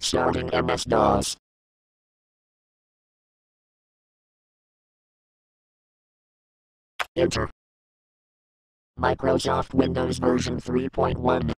Starting MS-DOS. Enter. Microsoft Windows version 3.1.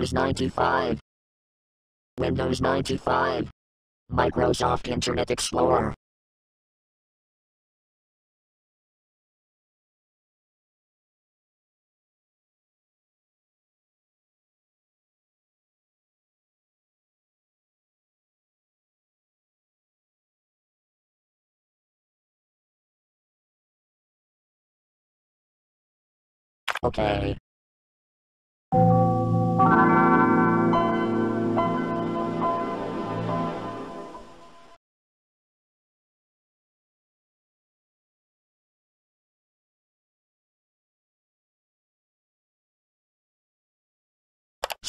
Windows 95. Windows 95. Microsoft Internet Explorer. Okay.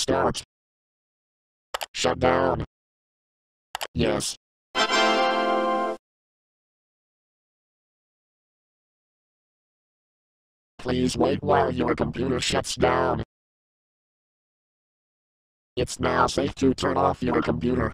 Start. Shut down. Yes. Please wait while your computer shuts down. It's now safe to turn off your computer.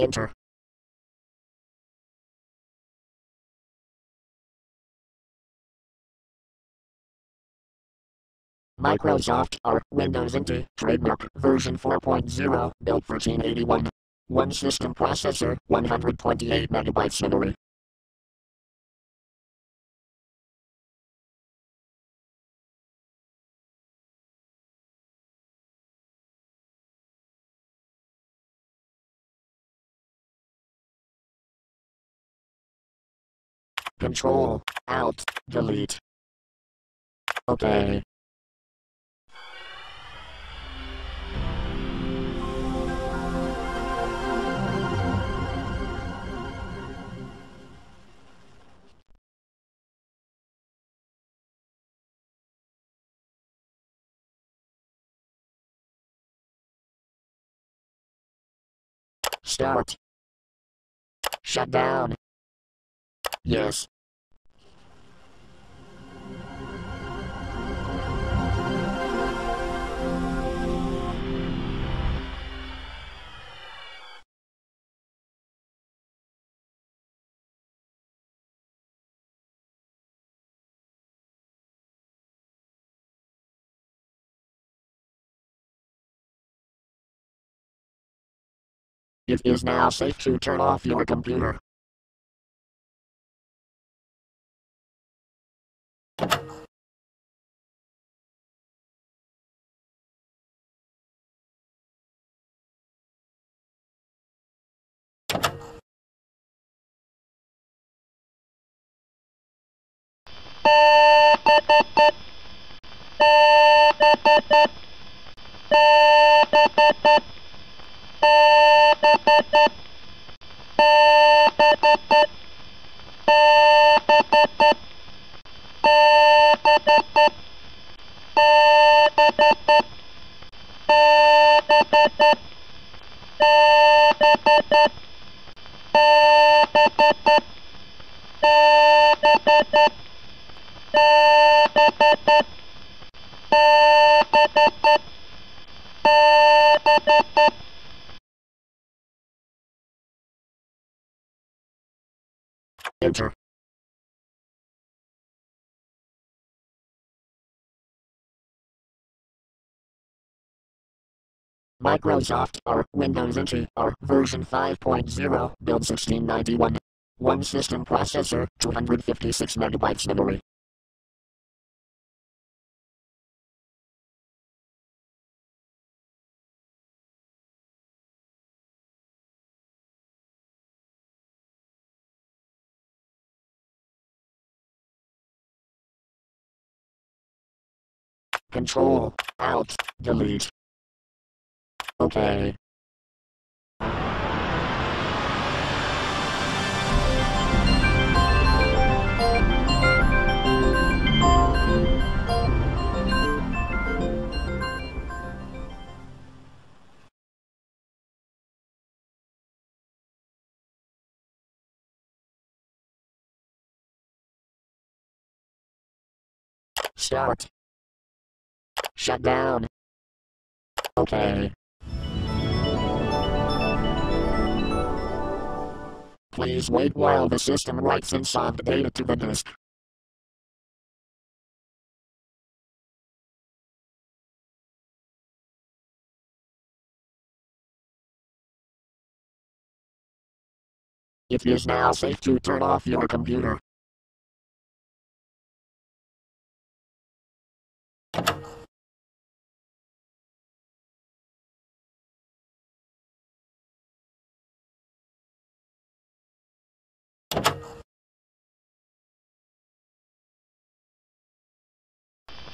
Enter. Microsoft R Windows NT Trademark version 4.0 built for 1081. One system processor, 128 megabytes memory. Control, Alt, Delete. Okay. Start. Shut down. Yes. It is now safe to turn off your computer. Enter. Microsoft or Windows NT or version 5.0 build 1691. One system processor, 256 megabytes memory. Control, Alt, Delete. Okay. Start. Shut down. Okay. Please wait while the system writes unsolved data to the disk. It is now safe to turn off your computer.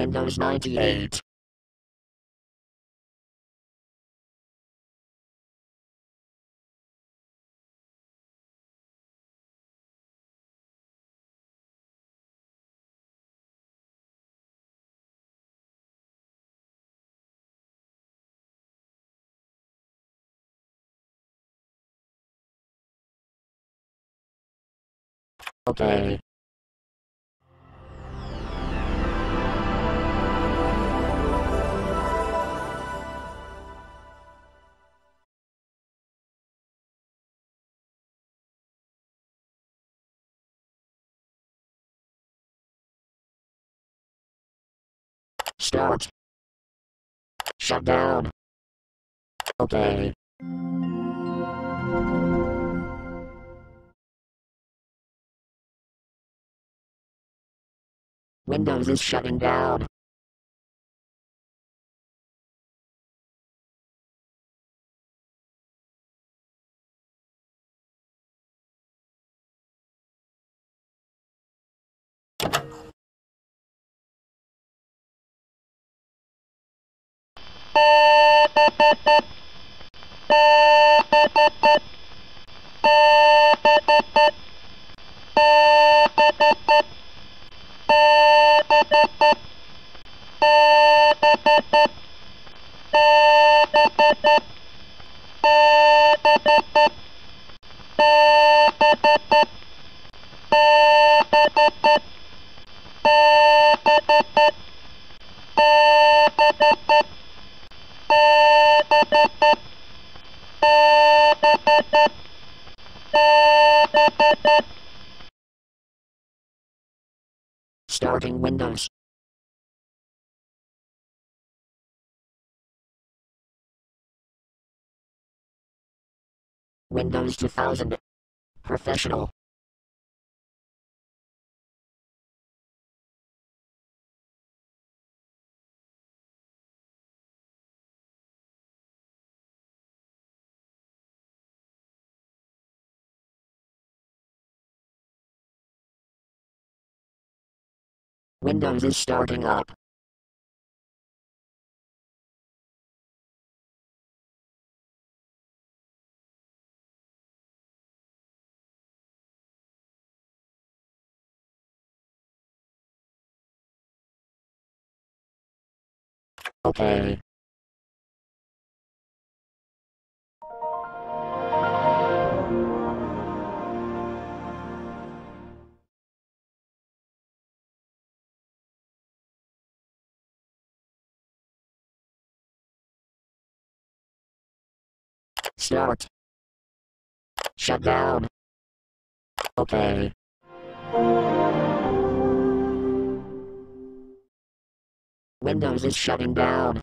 Windows 98. Okay. Start. Shut down. Okay. Windows is shutting down. Thank you. Windows 2000. Professional. Windows is starting up. Okay. Start. Shut down. Okay. Windows is shutting down.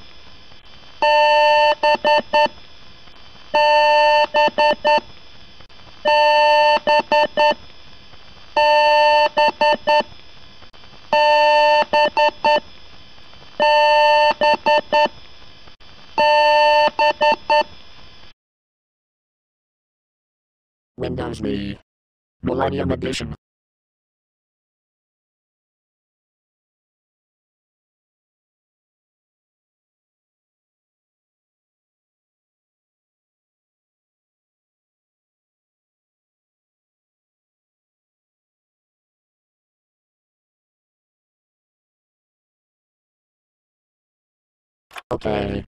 Me. Millennium Edition. Okay.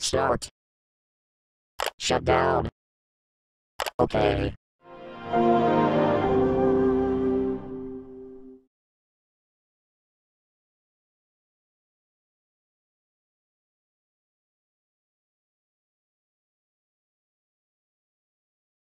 Start. Shut down. Okay.